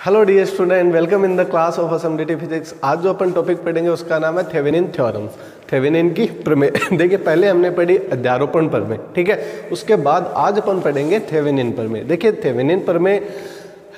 Hello dear student welcome in the class of असम्बिलिटी physics आज जो अपन topic पढ़ेंगे, उसका नाम है थेवेनिन थ्योरम्स थेवेनिन की प्रमेय देखिए, पहले हमने पढ़ी अध्यारोपण प्रमेय ठीक है? उसके बाद आज अपन पढ़ेंगे थेवेनिन प्रमेय देखिए थेवेनिन प्रमेय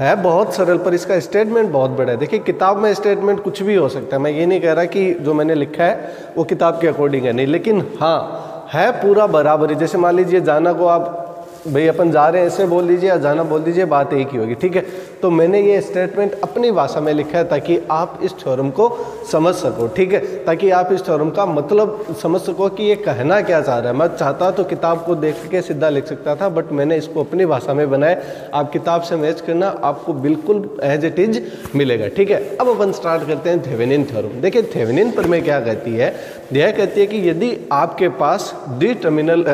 है बहुत सरल, पर इसका स्टेटमेंट बहुत बड़ा है. देखिए, किताब में स्टेटमेंट कुछ भी हो सकता है. मैं ये नहीं कह रहा कि जो मैंने लिखा है, वो किताब के अकॉर्डिंग है नहीं. लेकिन हाँ है पूरा बराबरी. जैसे मान लीजिए, जाना को आप भाई, अपन जा रहे हैं, ऐसे बोल दीजिए या जाना बोल दीजिए, बात एक ही होगी, ठीक है? तो मैंने ये स्टेटमेंट अपनी भाषा में लिखा है ताकि आप इस थ्योरम को समझ सको, ठीक है? ताकि आप इस थ्योरम का मतलब समझ सको कि ये कहना क्या चाह रहा है। मैं चाहता तो किताब को देख के सीधा लिख सकता था बट मैंने इसको अपनी भाषा में बनाया। आप किताब से मैच करना, आपको बिल्कुल एज इट इज़ मिलेगा, ठीक है? अब अपन स्टार्ट करते हैं थेवेनिन थ्योरम देखिए थेवेनिन पर मैं क्या कहती है? यह कहती है कि यदि आपके पास द्वि टर्मिनल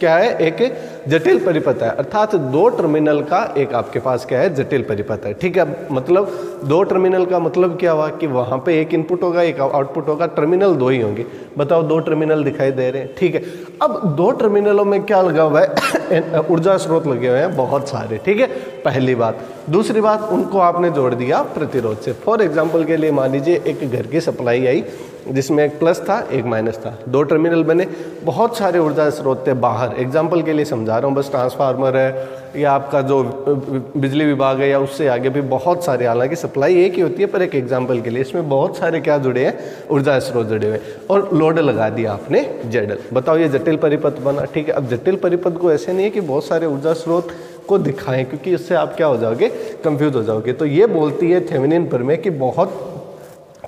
क्या है? एक जटिल परिपथ है। अर्थात दो टर्मिनल का एक आपके पास क्या है? जटिल परिपथ है। ठीक है मतलब दो टर्मिनल का मतलब क्या हुआ कि वहाँ पे एक इनपुट होगा, एक आउटपुट होगा टर्मिनल दो ही होंगे। बताओ, दो टर्मिनल दिखाई दे रहे हैं। ठीक है, अब दो टर्मिनलों में क्या लगा हुआ है? ऊर्जा स्रोत लगे हुए हैं बहुत सारे। ठीक है, पहली बात। दूसरी बात, उनको आपने जोड़ दिया प्रतिरोध से। फॉर एग्ज़ाम्पल के लिए मान लीजिए एक घर की सप्लाई आई। जिसमें एक प्लस था, एक माइनस था। दो टर्मिनल बने। बहुत सारे ऊर्जा स्रोत थे बाहर। एग्ज़ाम्पल के लिए समझा रहा हूँ, बस ट्रांसफार्मर है, या आपका जो बिजली विभाग है, या उससे आगे भी बहुत सारे, हालाँकि सप्लाई एक ही होती है, पर एक एग्ज़ाम्पल के लिए। इसमें बहुत सारे क्या जुड़े हैं? ऊर्जा स्रोत जुड़े हुए। और लोड लगा दिया आपने जेडल बताओ, ये जटिल परिपथ बना, ठीक है? अब जटिल परिपथ को ऐसे नहीं है कि बहुत सारे ऊर्जा स्रोत को दिखाएँ, क्योंकि इससे आप क्या हो जाओगे? कंफ्यूज हो जाओगे। तो ये बोलती है थेमिनिन पर में कि बहुत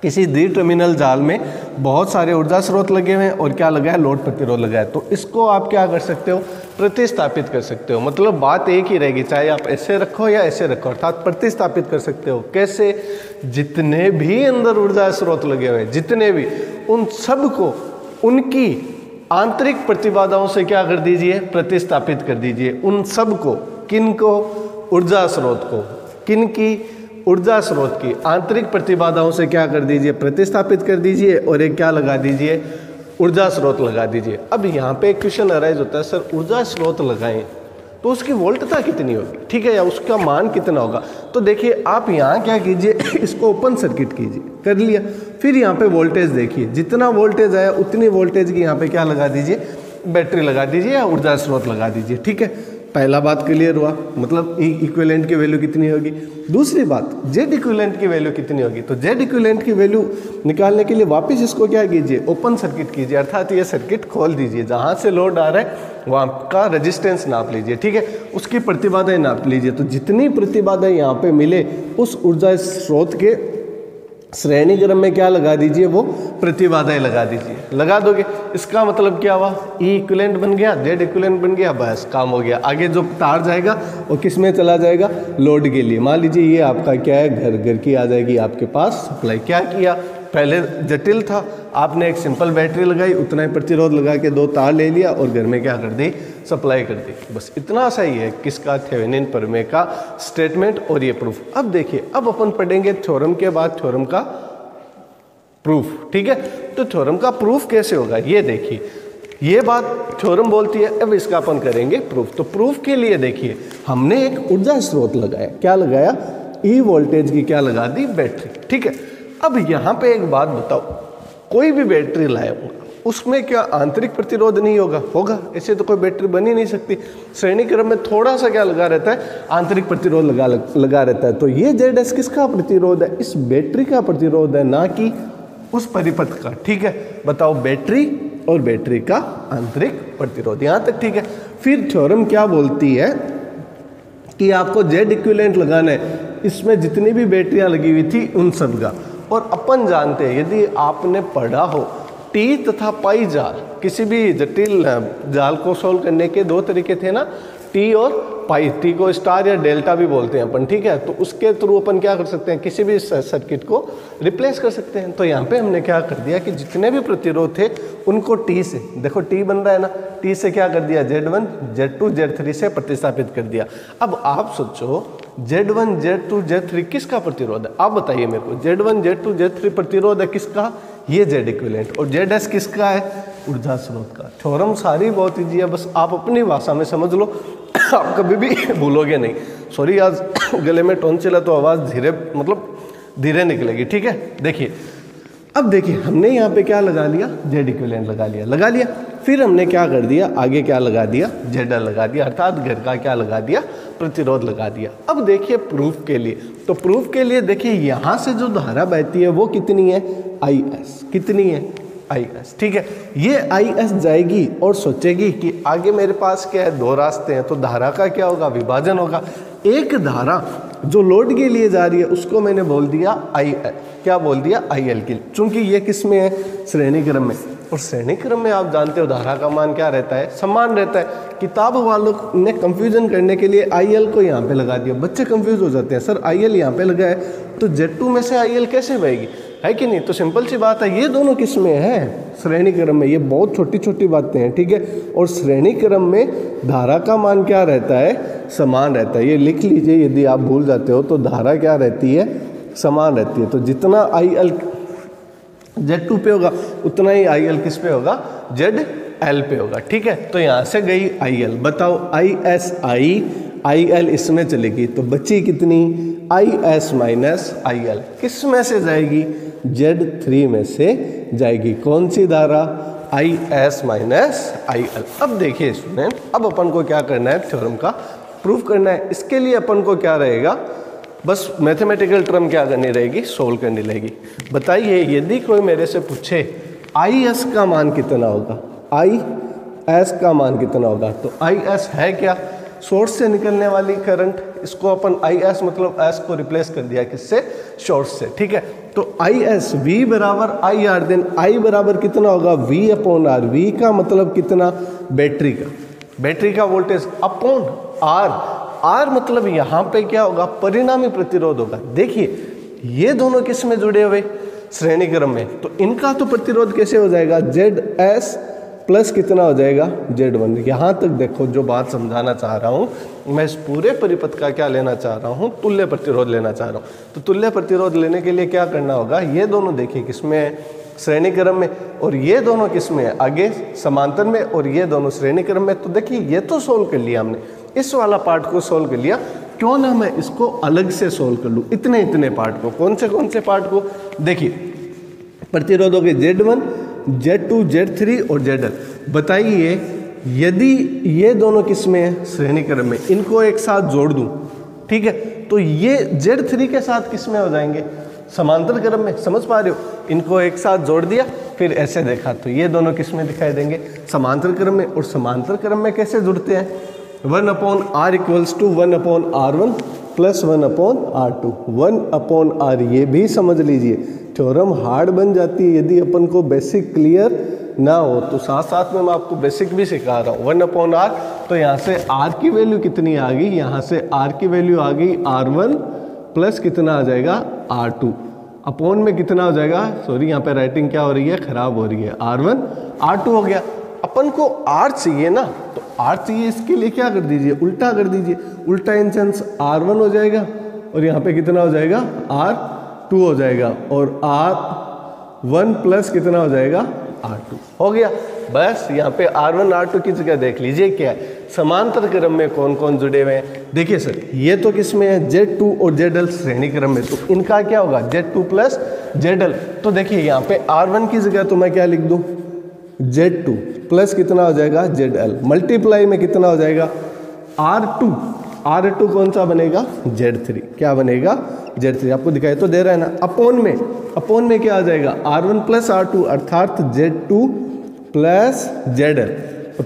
किसी द्वि टर्मिनल जाल में बहुत सारे ऊर्जा स्रोत लगे हुए हैं और क्या लगा है? लोड प्रतिरोध लगा है। तो इसको आप क्या कर सकते हो? प्रतिस्थापित कर सकते हो। मतलब बात एक ही रहेगी, चाहे आप ऐसे रखो या ऐसे रखो, अर्थात प्रतिस्थापित कर सकते हो। कैसे? जितने भी अंदर ऊर्जा स्रोत लगे हुए हैं, जितने भी, उन सबको उनकी आंतरिक प्रतिबाधाओं से क्या कर दीजिए? प्रतिस्थापित कर दीजिए। उन सबको किन को? ऊर्जा स्रोत को। किन की? ऊर्जा स्रोत की आंतरिक प्रतिबाधाओं से क्या कर दीजिए, प्रतिस्थापित कर दीजिए और एक क्या लगा दीजिए? ऊर्जा स्रोत लगा दीजिए। अब यहाँ पे क्वेश्चन अराइज होता है, सर, ऊर्जा स्रोत लगाएँ तो उसकी वोल्टता कितनी होगी? ठीक है, या उसका मान कितना होगा? तो देखिए, आप यहाँ क्या कीजिए, इसको ओपन सर्किट कीजिए, कर लिया। फिर यहाँ पे वोल्टेज देखिए, जितना वोल्टेज आया, उतनी वोल्टेज की यहाँ पे क्या लगा दीजिए? बैटरी लगा दीजिए या ऊर्जा स्रोत लगा दीजिए, ठीक है? पहला बात क्लियर हुआ। मतलब इक्विलेंट की वैल्यू कितनी होगी? दूसरी बात जेड इक्विलेंट की वैल्यू कितनी होगी? तो जेड इक्विलेंट की वैल्यू निकालने के लिए वापस इसको क्या कीजिए? ओपन सर्किट कीजिए। अर्थात ये सर्किट खोल दीजिए। जहाँ से लोड आ रहा है, वहाँ का रजिस्टेंस नाप लीजिए, ठीक है? उसकी प्रतिबाधाएँ नाप लीजिए। तो जितनी प्रतिबाधाएँ यहाँ पर मिले, उस ऊर्जा स्रोत के श्रेणी क्रम में क्या लगा दीजिए वो? प्रतिबाधाएँ लगा दीजिए। लगा दोगे। इसका मतलब क्या हुआ? ई इक्वलेंट बन गया डेड इक्वलेंट बन गया, बस काम हो गया। आगे जो तार जाएगा, वो किसमें चला जाएगा? लोड के लिए। मान लीजिए ये आपका क्या है? घर घर की आ जाएगी आपके पास सप्लाई क्या किया? पहले जटिल था। आपने एक सिंपल बैटरी लगाई, उतना ही प्रतिरोध लगा के दो तार ले लिया और घर में क्या कर दी? सप्लाई कर दी। बस इतना सही है किसका? थेवेनिन परमे का स्टेटमेंट और ये प्रूफ अब देखिए, अब अपन पढ़ेंगे थ्योरम के बाद थ्योरम का प्रूफ ठीक है? तो थ्योरम का प्रूफ कैसे होगा? ये देखिए, ये बात थ्योरम बोलती है, अब इसका अपन करेंगे प्रूफ तो प्रूफ के लिए देखिए, हमने एक ऊर्जा स्रोत लगाया। क्या लगाया? ई वोल्टेज की क्या लगा दी? बैटरी ठीक है? अब यहाँ पे एक बात बताओ, कोई भी बैटरी लाया उसमें क्या आंतरिक प्रतिरोध नहीं होगा? होगा, ऐसे तो कोई बैटरी बन ही नहीं सकती। श्रेणी क्रम में थोड़ा सा क्या लगा रहता है? आंतरिक प्रतिरोध लगा लगा रहता है। तो ये जेड एस किसका प्रतिरोध है? इस बैटरी का प्रतिरोध है, ना कि उस परिपथ का। ठीक है, बताओ बैटरी और बैटरी का आंतरिक प्रतिरोध। यहाँ तक ठीक है। फिर थ्योरम क्या बोलती है कि आपको जेड इक्विलेंट लगाना है। इसमें जितनी भी बैटरियाँ लगी हुई थी, उन सब का और अपन जानते हैं, यदि आपने पढ़ा हो, टी तथा पाई जाल, किसी भी जटिल जाल को सोल्व करने के दो तरीके थे ना, टी और पाई, टी को स्टार या डेल्टा भी बोलते हैं अपन, ठीक है? तो उसके थ्रू अपन क्या कर सकते हैं, किसी भी सर्किट को रिप्लेस कर सकते हैं। तो यहाँ पे हमने क्या कर दिया कि जितने भी प्रतिरोध थे, उनको टी से, देखो टी बन रहा है ना, टी से क्या कर दिया? Z one Z two Z three से प्रतिस्थापित कर दिया। अब आप सोचो Z one Z two Z three किसका प्रतिरोध है? आप बताइए मेरे को। Z one Z two Z three प्रतिरोध है किसका? ये जेड इक्विलेंट और जेड एस किसका है? ऊर्जा स्रोत का। थ्योरम सारी बहुत ईजी है, बस आप अपनी भाषा में समझ लो। आप कभी भी भूलोगे नहीं। सॉरी आज गले में टोन चला तो आवाज़ धीरे मतलब धीरे निकलेगी, ठीक है? देखिए, अब देखिए, हमने यहाँ पे क्या लगा लिया? जेड इक्विलेंट लगा लिया। लगा लिया। फिर हमने क्या कर दिया? आगे क्या लगा दिया? जेड लगा दिया। अर्थात घर का क्या लगा दिया? प्रतिरोध लगा दिया। अब देखिए प्रूफ के लिए। तो प्रूफ के लिए देखिए, यहाँ से जो धारा बहती है, वो कितनी है? आई एस कितनी है? आई एस ठीक है? ये आई एस जाएगी और सोचेगी कि आगे मेरे पास क्या है? दो रास्ते हैं। तो धारा का क्या होगा? विभाजन होगा। एक धारा जो लोड के लिए जा रही है, उसको मैंने बोल दिया आई एल क्या बोल दिया? आई एल की चूँकि ये किसमें है? श्रेणी क्रम में। और श्रेणी क्रम में आप जानते हो, धारा का मान क्या रहता है? समान रहता है। किताब वालों ने कंफ्यूजन करने के लिए आई एल को यहाँ पे लगा दिया। बच्चे कंफ्यूज हो जाते हैं। सर आई एल यहाँ पे लगा है। तो जेड टू में से आई एल कैसे बहेगी? है कि नहीं? तो सिंपल सी बात है, ये दोनों किसमें है? श्रेणी क्रम में। ये बहुत छोटी छोटी बातें हैं, ठीक है? और श्रेणी क्रम में धारा का मान क्या रहता है? समान रहता है। ये लिख लीजिए, यदि आप भूल जाते हो तो धारा क्या रहती है? समान रहती है। तो जितना आई एल जेड टू पे होगा उतना ही आई एल किस पे होगा? जेड एल पे होगा, ठीक है? तो यहाँ से गई आई एल बताओ I S I I L इसमें चलेगी तो बची कितनी? I S minus I L किसमें से जाएगी? जेड थ्री में से जाएगी। कौन सी धारा? I S minus I L अब देखिए स्टूडेंट अब अपन को क्या करना है? थ्योरम का प्रूफ करना है। इसके लिए अपन को क्या रहेगा? बस मैथमेटिकल टर्म क्या करनी रहेगी? सोल्व करनी रहेगी। बताइए, यदि कोई मेरे से पूछे आई एस का मान कितना होगा? आई एस का मान कितना होगा? तो आई एस है क्या? सोर्स से निकलने वाली करंट, इसको अपन आई एस मतलब एस को रिप्लेस कर दिया किससे? सोर्स से, ठीक है? तो आई एस वी बराबर आई आर देन आई बराबर कितना होगा? वी अपॉन आर वी का मतलब कितना? बैटरी का। बैटरी का वोल्टेज अपॉन आर आर मतलब यहाँ पे क्या होगा? परिणामी प्रतिरोध होगा। देखिए, ये दोनों किसमें जुड़े हुए? श्रेणी क्रम में। तो इनका तो प्रतिरोध कैसे हो जाएगा? जेड एस प्लस कितना हो जाएगा? जेड वन यहाँ तक देखो, जो बात समझाना चाह रहा हूँ, मैं इस पूरे परिपथ का क्या लेना चाह रहा हूँ? तुल्य प्रतिरोध लेना चाह रहा हूँ। तो तुल्य प्रतिरोध लेने के लिए क्या करना होगा? ये दोनों देखिए किसमें श्रेणी क्रम में। और ये दोनों किसमें? आगे समांतर में। और ये दोनों श्रेणी क्रम में। तो देखिए, ये तो सोल्व कर लिया हमने। इस वाला पार्ट को सोल्व कर लिया। क्यों ना मैं इसको अलग से सोल्व कर लूँ? इतने इतने पार्ट को। कौन से कौन से पार्ट को? देखिए, प्रतिरोधों के Z one Z two Z three और जेड बताइए, यदि ये दोनों किसमें श्रेणी क्रम में। इनको एक साथ जोड़ दूँ, ठीक है? तो ये जेड थ्री के साथ किस्में हो जाएँगे? समांतर क्रम में, समझ पा रहे हो? इनको एक साथ जोड़ दिया, फिर ऐसे देखा। तो ये दोनों किस्में दिखाई देंगे? समांतर क्रम में। और समांतर क्रम में कैसे जुड़ते हैं? One upon R equals to one upon R one plus one upon R two. One upon R, ये भी समझ लीजिए। थ्योरम हार्ड बन जाती है यदि अपन को बेसिक क्लियर ना हो तो साथ साथ में मैं आपको बेसिक भी सिखा रहा हूँ। वन अपॉन आर तो यहाँ से आर की वैल्यू कितनी आ गई? यहाँ से आर की वैल्यू आ गई आर वन प्लस कितना आ जाएगा? Are two. अपॉन में कितना हो जाएगा? सॉरी यहाँ पे राइटिंग क्या हो रही है? खराब हो रही है। आर वन, आर टू हो गया। अपन को आर चाहिए ना तो आर चाहिए इसके लिए क्या कर दीजिए? उल्टा कर दीजिए। उल्टा इन सेंस आर वन हो जाएगा और यहाँ पे कितना हो जाएगा? आर टू हो जाएगा और आर वन प्लस कितना हो जाएगा? आर टू हो गया। बस यहाँ पे आर वन आर टू की जगह देख लीजिए क्या है। समांतर क्रम में कौन कौन जुड़े हुए हैं? देखिए सर, ये तो किसमें है? जेड टू और जेड एल श्रेणी क्रम में। तो इनका क्या होगा? Z two plus Z L तो देखिए यहाँ पे आर वन की जगह तो मैं क्या लिख दूँ? जेड टू प्लस कितना हो जाएगा जेड एल मल्टीप्लाई में कितना हो जाएगा? आर टू आर टू कौन सा बनेगा? जेड थ्री क्या बनेगा? जेड थ्री आपको दिखाई तो दे रहा है ना? अपोन में। अपोन में क्या आ जाएगा? R one plus R two अर्थात Z two plus Z L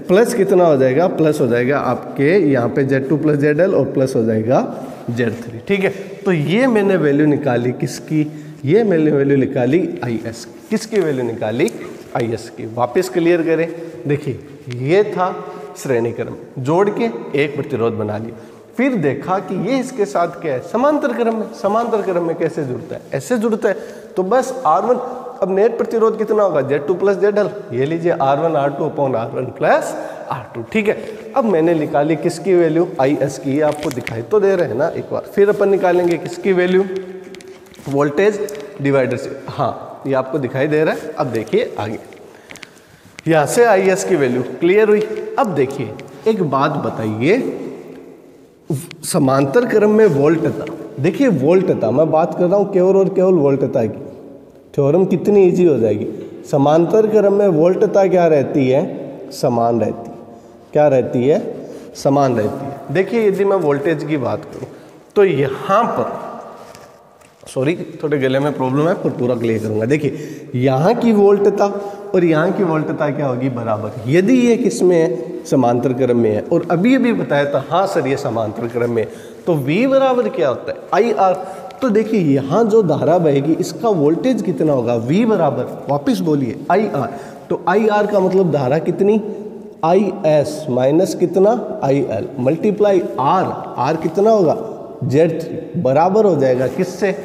plus कितना हो जाएगा? प्लस हो जाएगा आपके यहाँ पे Z two plus Z L और प्लस हो जाएगा जेड थ्री ठीक है? तो ये मैंने वैल्यू निकाली किसकी? ये मैंने वैल्यू निकाली आई एस किसकी वैल्यू निकाली? आई एस की। वापस क्लियर करें। देखिए, ये था श्रेणी क्रम जोड़ के एक प्रतिरोध बना लिया। फिर देखा कि ये इसके साथ क्या है? समांतर क्रम में। समांतर क्रम में कैसे जुड़ता है? ऐसे जुड़ता है। तो बस आर वन अब नेट प्रतिरोध कितना होगा? Z two plus Z L ये लीजिए R one R two upon R one plus R two ठीक है? अब मैंने निकाली किसकी वैल्यू आई एस की। आपको दिखाई तो दे रहे हैं ना? एक बार फिर अपन निकालेंगे किसकी वैल्यू वोल्टेज डिवाइडर से। हाँ ये आपको दिखाई दे रहा है। अब देखिए आगे। यहाँ से आई एस की वैल्यू क्लियर हुई। अब देखिए, एक बात बताइए। समांतर क्रम में वोल्टता। देखिए, वोल्टता, मैं बात कर रहा हूँ केवल और केवल वोल्टता की। थ्योरम कितनी इजी हो जाएगी। समांतर क्रम में वोल्टता क्या रहती है? समान रहती। है क्या रहती है? समान रहती है। देखिए, यदि मैं वोल्टेज की बात करूँ तो यहाँ पर सॉरी थोड़े गले में प्रॉब्लम है, पर पूरा क्लियर करूँगा। देखिए, यहाँ की वोल्टता और यहाँ की वोल्टता क्या होगी? बराबर। यदि ये किसमें है? समांतर क्रम में है। और अभी अभी बताया था हाँ सर, ये समांतर क्रम में तो V बराबर क्या होता है? आई आर तो देखिए, यहाँ जो धारा बहेगी, इसका वोल्टेज कितना होगा? V बराबर। वापिस बोलिए आई आर तो आई आर का मतलब धारा कितनी? आई एस माइनस कितना? I L multiply R R कितना होगा? जेड बराबर हो जाएगा किससे?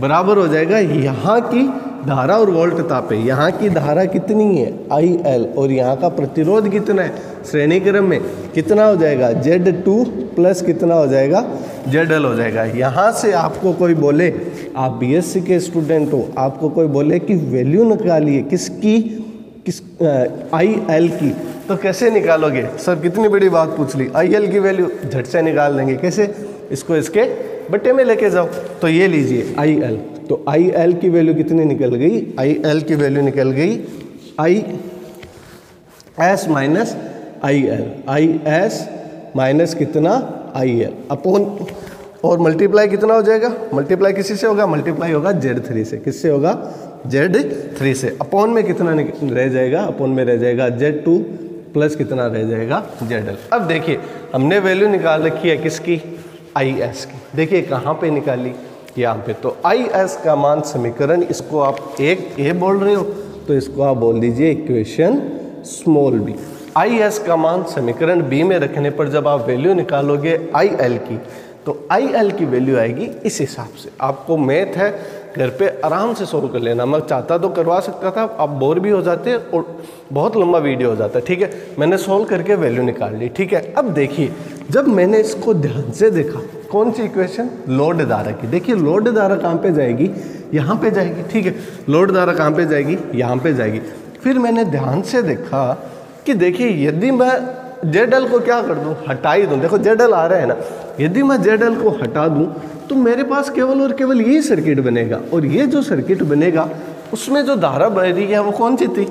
बराबर हो जाएगा यहाँ की धारा और वोल्ट तापे। यहाँ की धारा कितनी है? आई एल और यहाँ का प्रतिरोध कितना है? श्रेणी क्रम में कितना हो जाएगा? जेड टू प्लस कितना हो जाएगा? जेड एल हो जाएगा। यहाँ से आपको कोई बोले, आप बीएससी के स्टूडेंट हो, आपको कोई बोले कि वैल्यू निकालिए किसकी, किस आई एल की तो कैसे निकालोगे? सर, कितनी बड़ी बात पूछ ली। आई एल की वैल्यू झट से निकाल देंगे। कैसे? इसको इसके बट्टे में लेके जाओ। तो ये लीजिए आई एल तो आई एल की वैल्यू कितनी निकल गई? आई एल की वैल्यू निकल गई I S minus I L I S minus कितना? आई एल अपॉन, और मल्टीप्लाई कितना हो जाएगा? मल्टीप्लाई किसी से होगा? मल्टीप्लाई होगा जेड थ्री से। किससे होगा? जेड थ्री से। अपोन में कितना रह जाएगा? अपोन में रह जाएगा जेड टू प्लस कितना रह जाएगा? जेड एल अब देखिए, हमने वैल्यू निकाल रखी है किसकी? आई एस की। देखिए, कहाँ पे निकाली यहाँ पे? तो आई एस का मान समीकरण, इसको आप एक ए बोल रहे हो तो इसको आप बोल दीजिए equation small B I S का मान समीकरण बी में रखने पर जब आप वैल्यू निकालोगे आई एल की तो आई एल की वैल्यू आएगी इस हिसाब से। आपको मैथ है, घर पे आराम से सोल्व कर लेना। मैं चाहता तो करवा सकता था, आप बोर भी हो जाते और बहुत लंबा वीडियो हो जाता, ठीक है? मैंने सोल्व करके वैल्यू निकाल ली, ठीक है? अब देखिए जब मैंने इसको ध्यान से देखा, कौन सी इक्वेशन लोड धारा की। देखिए, लोड धारा कहाँ पे जाएगी? यहाँ पे जाएगी, ठीक है। लोड धारा कहाँ पे जाएगी? यहाँ पे जाएगी। फिर मैंने ध्यान से देखा कि देखिए, यदि मैं जेड को क्या कर दूँ? हटा ही दूँ। देखो जेड आ रहा है ना। यदि मैं जेड को हटा दूँ तो मेरे पास केवल और केवल यही सर्किट बनेगा। और ये जो सर्किट बनेगा, उसमें जो धारा बह रही है, वो कौन सी थी?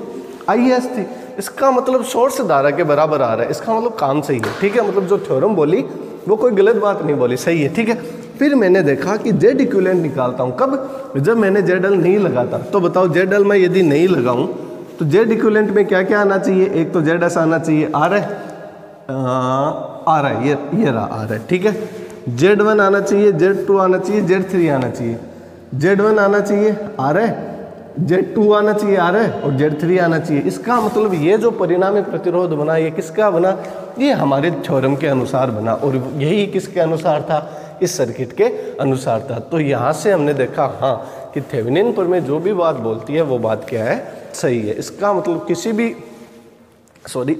आई थी। इसका मतलब सोर्स धारा के बराबर आ रहा है। इसका मतलब काम सही है। ठीक है? मतलब जो थ्योरम बोली, वो कोई गलत बात नहीं बोली, सही है। ठीक है? फिर मैंने देखा कि जेड इक्विलेंट निकालता हूँ। कब? जब मैंने जेड एल नहीं लगाता। तो बताओ जेड एल मैं यदि नहीं लगाऊँ तो जेड इक्विलेंट में क्या क्या आना चाहिए? एक तो जेड एस आना चाहिए। आ रहा है? आ रहा है। ये ये रहा, आ रहा है। ठीक है? जेड वन आना चाहिए जेड टू आना चाहिए जेड थ्री आना चाहिए। जेड वन आना चाहिए। आ रहा है? जेड टू आना चाहिए आ रहा और जेड थ्री आना चाहिए। इसका मतलब ये जो परिणामी प्रतिरोध बना, ये किसका बना? ये हमारे थ्योरम के अनुसार बना और यही किसके अनुसार था? इस सर्किट के अनुसार था। तो यहाँ से हमने देखा हाँ कि थेविनिन पर में जो भी बात बोलती है, वो बात क्या है? सही है। इसका मतलब किसी भी सॉरी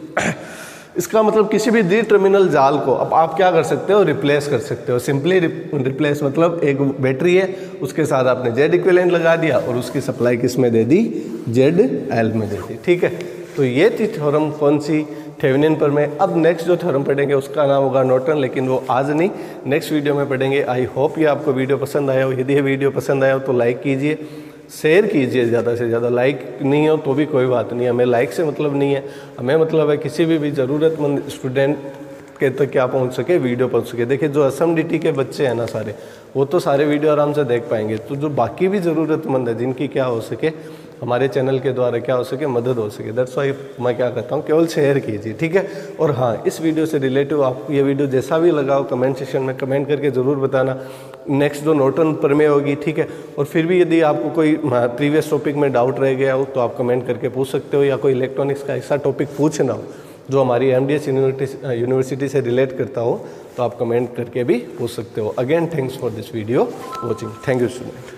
इसका मतलब किसी भी डी टर्मिनल जाल को, अब आप क्या कर सकते हो? रिप्लेस कर सकते हो। सिंपली रिप्लेस मतलब एक बैटरी है, उसके साथ आपने जेड इक्विलेंट लगा दिया और उसकी सप्लाई किसमें दे दी? जेड एल में दे दी। ठीक है? तो ये थी थ्योरम कौन सी? थेविनिन पर में। अब नेक्स्ट जो थ्योरम पढ़ेंगे, उसका नाम होगा नोटन लेकिन वो आज नहीं। नेक्स्ट वीडियो में पढ़ेंगे। आई होप ये आपको वीडियो पसंद आया हो। यदि ये वीडियो पसंद आया हो तो लाइक कीजिए। शेयर कीजिए ज़्यादा से ज़्यादा। लाइक नहीं हो तो भी कोई बात नहीं हमें लाइक से मतलब नहीं है। हमें मतलब है किसी भी, भी ज़रूरतमंद स्टूडेंट के तक क्या पहुँच सके वीडियो पहुँच सके। देखिए जो डी के बच्चे हैं ना सारे वो तो सारे वीडियो आराम से देख पाएँगे। तो जो बाकी भी ज़रूरतमंद है जिनकी क्या हो सके हमारे चैनल के द्वारा क्या हो सके मदद हो सके। दैट्स वाई मैं क्या कहता हूँ केवल शेयर कीजिए ठीक है? और हाँ इस वीडियो से रिलेटिव आप ये वीडियो जैसा भी लगाओ कमेंट सेक्शन में कमेंट करके ज़रूर बताना। नेक्स्ट जो नोटन प्रमेय होगी, ठीक है? और फिर भी यदि आपको कोई प्रीवियस टॉपिक में डाउट रह गया हो तो आप कमेंट करके पूछ सकते हो, या कोई इलेक्ट्रॉनिक्स का ऐसा टॉपिक पूछना हो, जो हमारी एमडीएस यूनिवर्सिटी से रिलेट करता हो तो आप कमेंट करके भी पूछ सकते हो। Again thanks for this video watching thank you student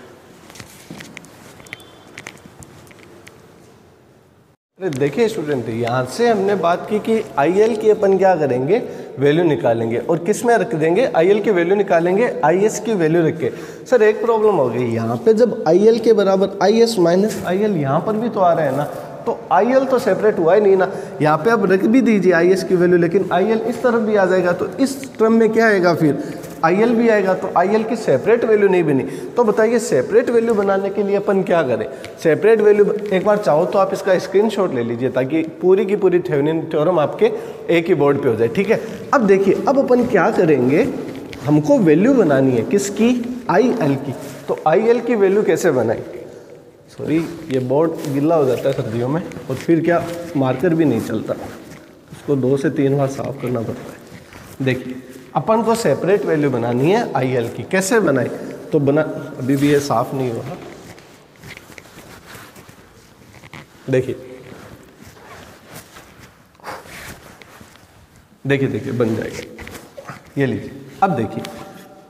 देखिए स्टूडेंट यहाँ से हमने बात की कि आई की अपन क्या करेंगे? वैल्यू निकालेंगे और किसमें रख देंगे? आईएल की वैल्यू निकालेंगे आईएस की वैल्यू रख के। सर, एक प्रॉब्लम हो गई यहाँ पे, जब आईएल के बराबर I S minus I L यहाँ पर भी तो आ रहा है ना तो आई एल तो सेपरेट हुआ ही नहीं ना। यहाँ पे आप रख भी दीजिए आई एस की वैल्यू, लेकिन आई एल इस तरफ़ भी आ जाएगा तो इस ट्रम में क्या आएगा फिर? एल भी आएगा तो एल की सेपरेट वैल्यू नहीं बनी। तो बताइए सेपरेट वैल्यू बनाने के लिए अपन क्या करें? सेपरेट वैल्यू एक बार चाहो तो आप इसका स्क्रीनशॉट ले लीजिए, ताकि पूरी की पूरी थेवेनिन थ्योरम आपके एक ही बोर्ड पे हो जाए, ठीक है? अब देखिए, अब अपन क्या करेंगे? हमको वैल्यू बनानी है किसकी? आई एल की। तो आई एल की वैल्यू कैसे बनाए? सॉरी ये बोर्ड गिल्ला हो जाता है सर्दियों में, और फिर क्या मार्कर भी नहीं चलता। उसको दो से तीन बार साफ़ करना पड़ता है। देखिए अपन को सेपरेट वैल्यू बनानी है आई एल की। कैसे बनाए? तो बना, अभी भी ये साफ़ नहीं हुआ। देखिए। देखिए देखिए, बन जाएगा। ये लीजिए। अब देखिए।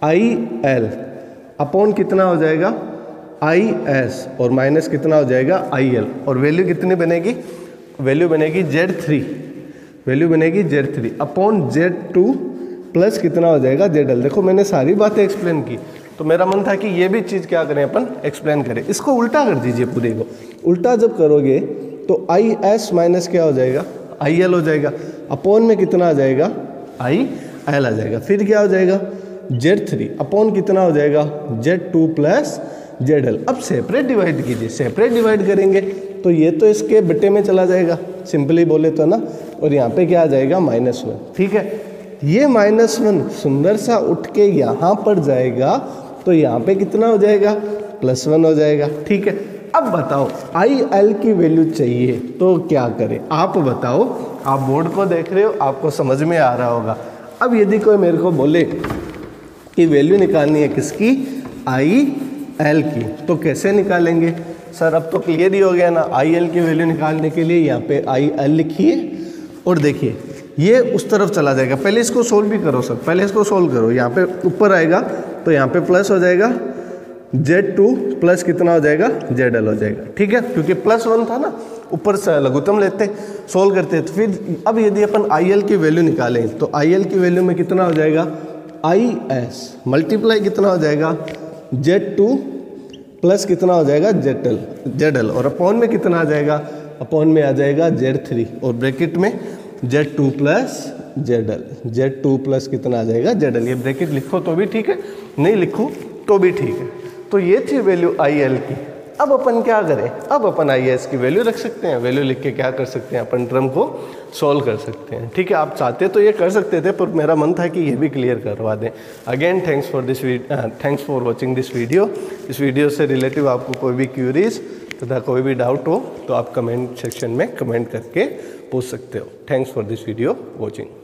आई एल अपॉन कितना हो जाएगा? आई एस और माइनस कितना हो जाएगा? आई एल और वैल्यू कितनी बनेगी? वैल्यू बनेगी जेड थ्री वैल्यू बनेगी Z three upon Z two plus कितना हो जाएगा जेड एल देखो, मैंने सारी बातें एक्सप्लेन की। तो मेरा मन था कि ये भी चीज़ क्या करें अपन? एक्सप्लेन करें। इसको उल्टा कर दीजिए पूरे को। उल्टा जब करोगे तो आई एस माइनस क्या हो जाएगा? आई एल हो जाएगा। अपॉन में कितना आ जाएगा? आई एल आ जाएगा। फिर क्या हो जाएगा? जेड थ्री अपॉन कितना हो जाएगा? Z two plus Z L अब सेपरेट डिवाइड कीजिए। सेपरेट डिवाइड करेंगे तो ये तो इसके बटे में चला जाएगा। सिंपली बोले तो ना? और यहाँ पे क्या आ जाएगा? माइनस वन ठीक है? ये माइनस वन सुंदर सा उठ के यहाँ पर जाएगा तो यहाँ पे कितना हो जाएगा? प्लस वन हो जाएगा। ठीक है? अब बताओ, आई एल की वैल्यू चाहिए तो क्या करें? आप बताओ, आप बोर्ड को देख रहे हो, आपको समझ में आ रहा होगा। अब यदि कोई मेरे को बोले कि वैल्यू निकालनी है किसकी? आई एल की। तो कैसे निकालेंगे? सर, अब तो क्लियर ही हो गया ना, आई एल की वैल्यू निकालने के लिए यहाँ पे आई एल लिखिए। और देखिए ये उस तरफ़ चला जाएगा। पहले इसको सोल्व भी करो सर। पहले इसको सोल्व करो। यहाँ पे ऊपर आएगा तो यहाँ पे प्लस हो जाएगा। जेड टू प्लस कितना हो जाएगा? जेड एल हो जाएगा। ठीक है? क्योंकि प्लस वन था ना, ऊपर से लघुतम लेते सोल्व करते। तो फिर अब यदि अपन आई एल की वैल्यू निकालें तो आई एल की वैल्यू में कितना हो जाएगा? आई एस मल्टीप्लाई कितना हो जाएगा? जेड टू प्लस कितना हो जाएगा? जेड एल जेड एल और अपॉन में कितना आ जाएगा? अपॉन में आ जाएगा जेड थ्री और ब्रैकेट में Z two plus Z L Z two plus कितना आ जाएगा? जेड एल ये ब्रैकेट लिखो तो भी ठीक है, नहीं लिखो तो भी ठीक है। तो ये थी वैल्यू आई एल की। अब अपन क्या करें? अब अपन आई एस की वैल्यू रख सकते हैं। वैल्यू लिख के क्या कर सकते हैं? अपन ड्रम को सॉल्व कर सकते हैं। ठीक है, आप चाहते तो ये कर सकते थे, पर मेरा मन था कि ये भी क्लियर करवा दें। Again thanks for this thanks for watching this video इस वीडियो से रिलेटिव आपको कोई भी क्यूरीज तथा कोई भी डाउट हो तो आप कमेंट सेक्शन में कमेंट करके पूछ सकते हो thanks for this video watching